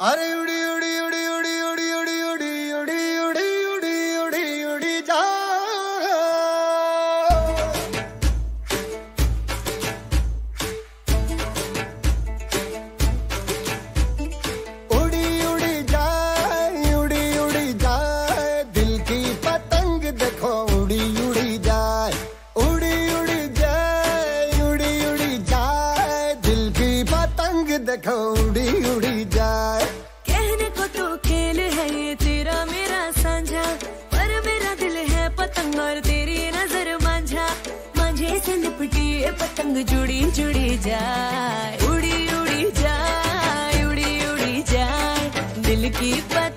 अरे उड़ी उड़ी उड़ी उड़ी उड़ी उड़ी उड़ी उड़ी उड़ी उड़ी उड़ी उड़ी जा उड़ी उड़ी जाए उड़ी उड़ी जाए दिल की पतंग देखो उड़ी उड़ी जाए उड़ी उड़ी जाए उड़ी उड़ी जाए दिल की पतंग देखो उड़ी उड़ी और तेरी नज़र मांझा मांझे से लिपटी पतंग जुड़ी जुड़ी जाए, उड़ी उड़ी जाए, उड़ी उड़ी जाए, दिल की पर